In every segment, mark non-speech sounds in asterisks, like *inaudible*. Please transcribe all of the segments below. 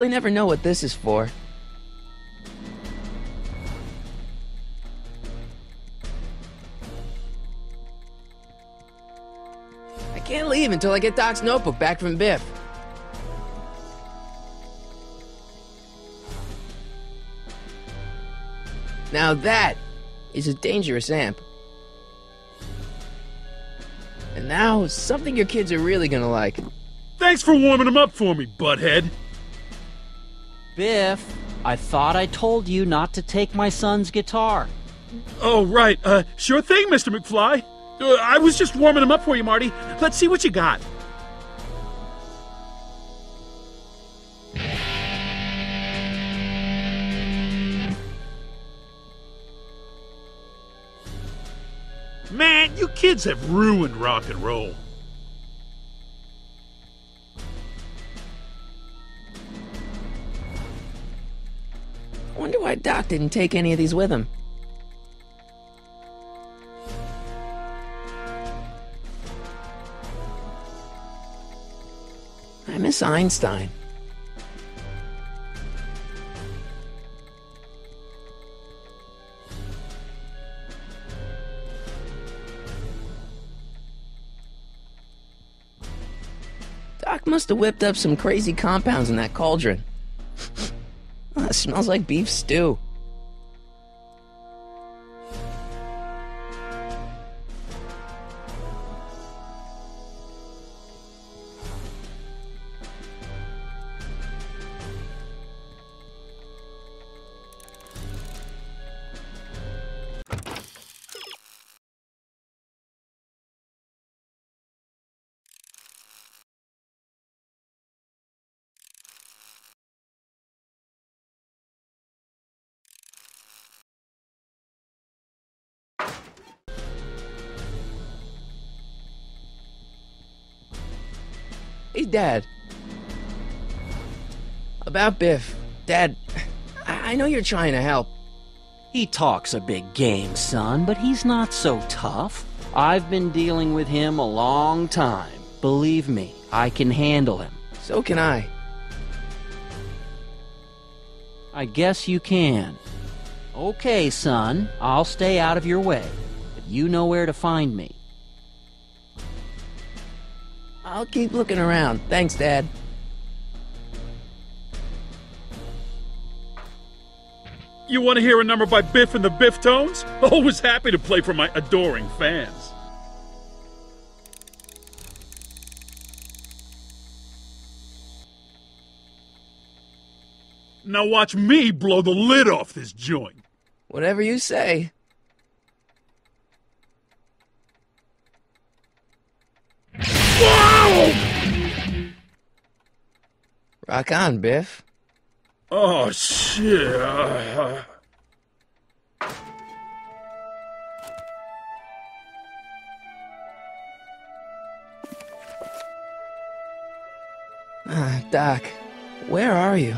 really never know what this is for. I can't leave until I get Doc's notebook back from Biff. Now that is a dangerous amp. And now, something your kids are really gonna like. Thanks for warming them up for me, butthead. Biff, I thought I told you not to take my son's guitar. Oh, right. Uh, sure thing, Mr. McFly. Uh, I was just warming them up for you, Marty. Let's see what you got. Man, you kids have ruined rock and roll. Wonder why Doc didn't take any of these with him. I miss Einstein. Doc must have whipped up some crazy compounds in that cauldron. Smells like beef stew. Hey, Dad. About Biff. Dad, I I know you're trying to help. He talks a big game, son, but he's not so tough. I've been dealing with him a long time. Believe me, I can handle him. So can I. I guess you can. Okay, son, I'll stay out of your way, but you know where to find me. I'll keep looking around. Thanks, Dad. You want to hear a number by Biff and the Biff Tones? Always happy to play for my adoring fans. Now watch me blow the lid off this joint. Whatever you say. Rock on, Biff. Oh, shit. Ah, Doc, where are you?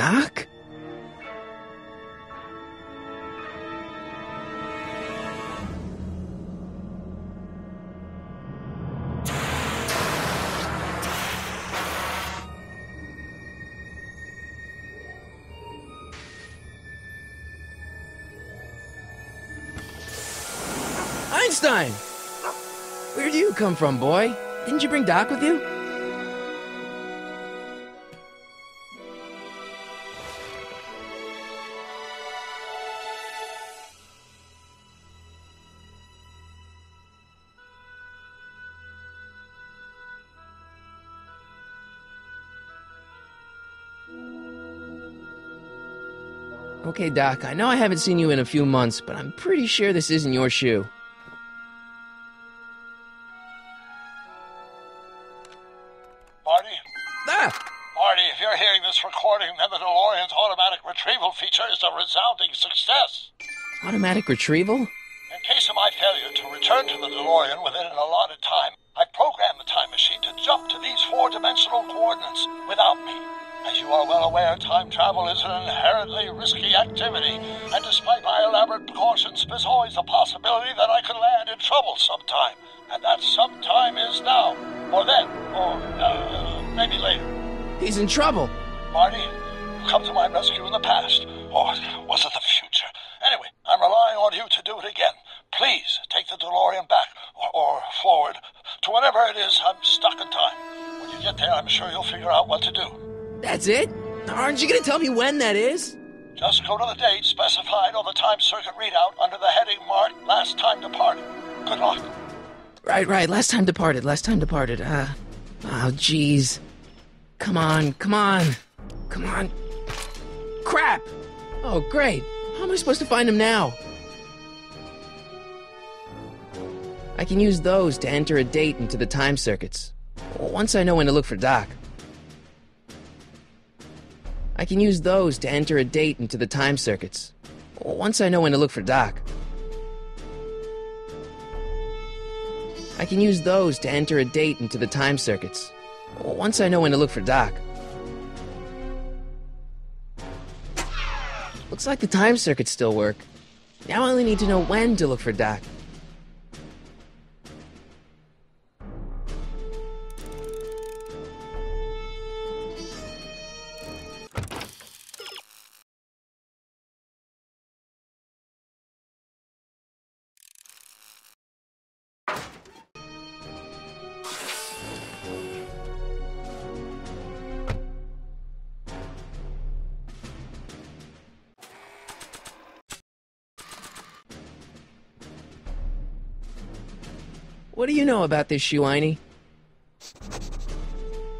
Doc? Einstein! Where do you come from, boy? Didn't you bring Doc with you? Okay, Doc, I know I haven't seen you in a few months, but I'm pretty sure this isn't your shoe. Marty? Ah! Marty, if you're hearing this recording, then the DeLorean's automatic retrieval feature is a resounding success. Automatic retrieval? In case of my failure to return to the DeLorean within an allotted time, I programmed the time machine to jump to these four-dimensional coordinates without me. You are well aware, time travel is an inherently risky activity, and despite my elaborate precautions, there's always a possibility that I could land in trouble sometime. And that sometime is now, or then, or uh, maybe later. He's in trouble. Marty, you come to my rescue in the past, or was it the future? Anyway, I'm relying on you to do it again. Please take the DeLorean back, or, or forward, to whatever it is. I'm stuck in time. When you get there, I'm sure you'll figure out what to do. That's it? Aren't you gonna tell me when that is? Just go to the date specified on the time circuit readout under the heading marked Last Time Departed. Good luck. Right, right. Last time departed. Last time departed. Uh. Oh, jeez. Come on, come on. Come on. Crap! Oh, great. How am I supposed to find him now? I can use those to enter a date into the time circuits. Once I know when to look for Doc. I can use those to enter a date into the time circuits. Once I know when to look for Doc. I can use those to enter a date into the time circuits. Once I know when to look for Doc. Looks like the time circuits still work. Now I only need to know when to look for Doc. What do you know about this shoe, Einie?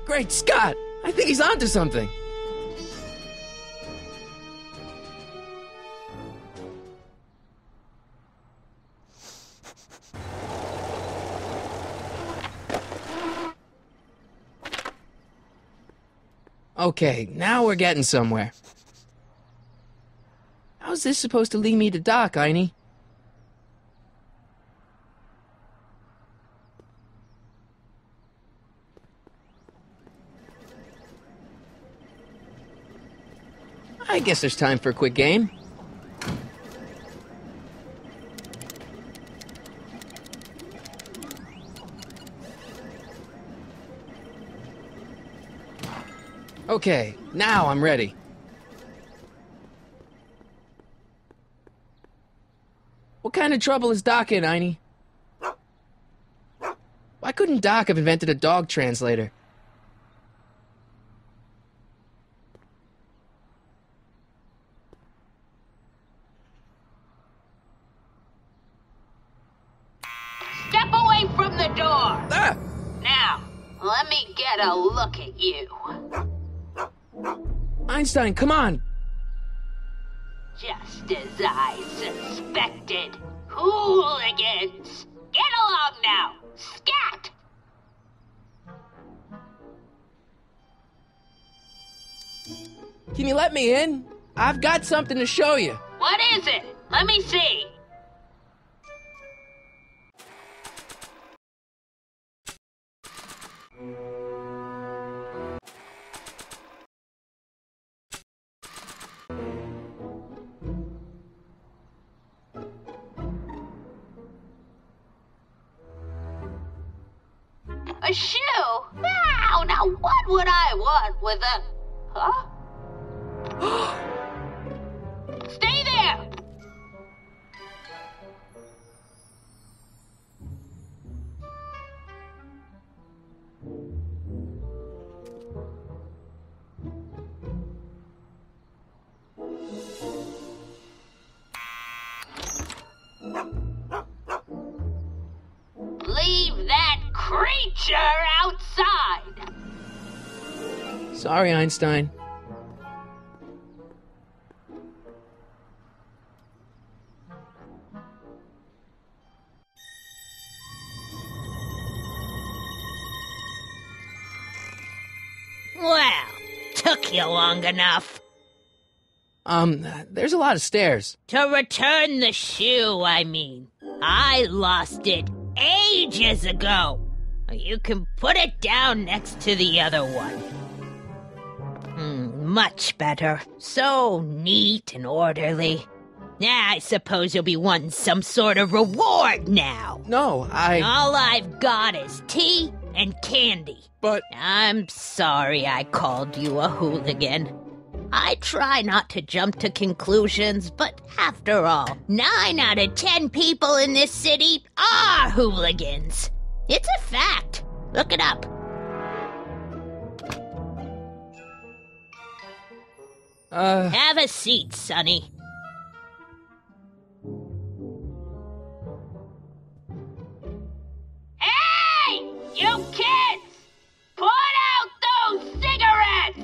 Great Scott! I think he's onto something! Okay, now we're getting somewhere. How's this supposed to lead me to Doc, Einie? Guess there's time for a quick game. Okay, now I'm ready. What kind of trouble is Doc in, Einie? Why couldn't Doc have invented a dog translator? Step away from the door. Ah! Now, let me get a look at you. Einstein, come on! Just as I suspected. Hooligans! Get along now! Scat! Can you let me in? I've got something to show you. What is it? Let me see. Shoe? Now, now what would I want with a... Huh? *gasps* *gasps* Sorry, Einstein. Well, took you long enough. Um, there's a lot of stairs. To return the shoe, I mean. I lost it ages ago. You can put it down next to the other one. Much better. So neat and orderly. I suppose you'll be wanting some sort of reward now. No, I. All I've got is tea and candy. But. I'm sorry I called you a hooligan. I try not to jump to conclusions, but after all, nine out of ten people in this city are hooligans. It's a fact. Look it up. Uh. Have a seat, Sonny. Hey! You kids! Put out those cigarettes!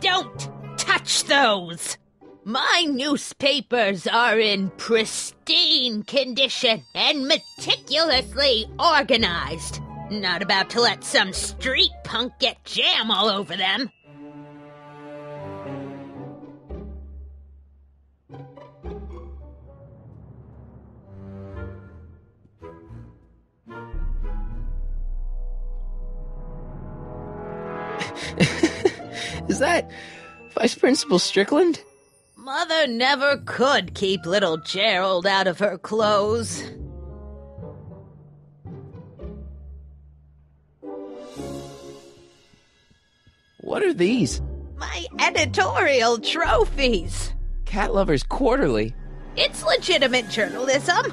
Don't touch those! My newspapers are in pristine condition and meticulously organized. Not about to let some street punk get jam all over them. *laughs* Is that Vice Principal Strickland? Mother never could keep little Gerald out of her clothes. What are these? My editorial trophies. Cat Lovers Quarterly. It's legitimate journalism.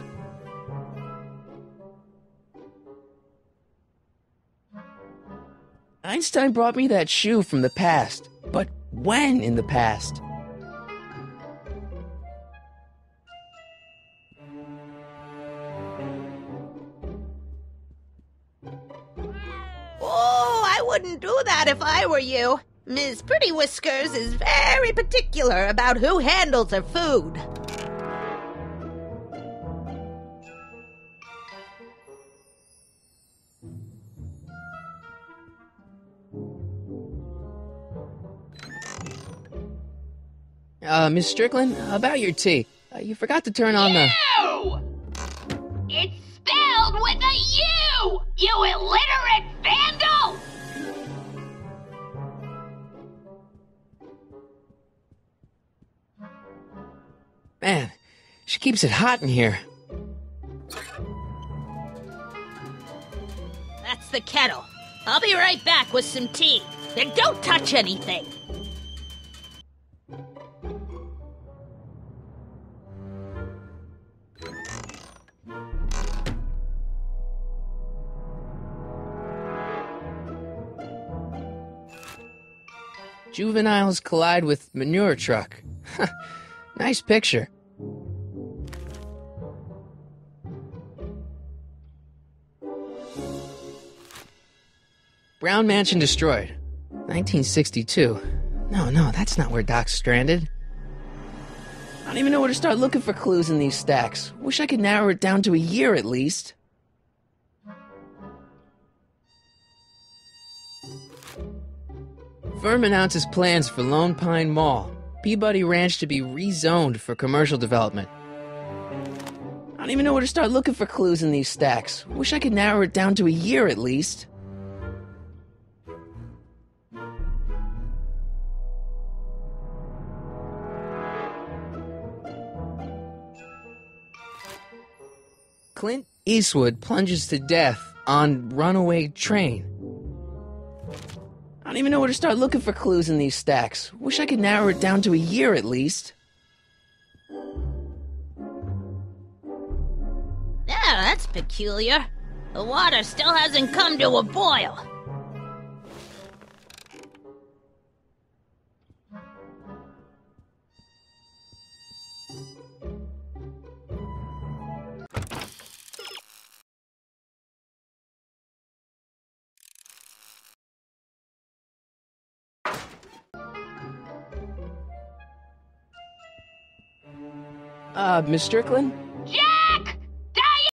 Einstein brought me that shoe from the past. But when in the past? Wouldn't do that if I were you. Miss Pretty Whiskers is very particular about who handles her food. Uh, Miss Strickland, about your tea. Uh, you forgot to turn on the. U! It's spelled with a U! You illiterate vandal! Man, she keeps it hot in here. That's the kettle. I'll be right back with some tea. Then don't touch anything. Juveniles collide with manure truck. *laughs* nice picture. Brown Mansion destroyed. 1962. No, no, that's not where Doc's stranded. I don't even know where to start looking for clues in these stacks. Wish I could narrow it down to a year at least. Firm announces plans for Lone Pine Mall, Peabody Ranch to be rezoned for commercial development. I don't even know where to start looking for clues in these stacks. Wish I could narrow it down to a year at least. Clint Eastwood plunges to death on runaway train. I don't even know where to start looking for clues in these stacks. Wish I could narrow it down to a year at least. Yeah, that's peculiar. The water still hasn't come to a boil. Uh, Miss Strickland?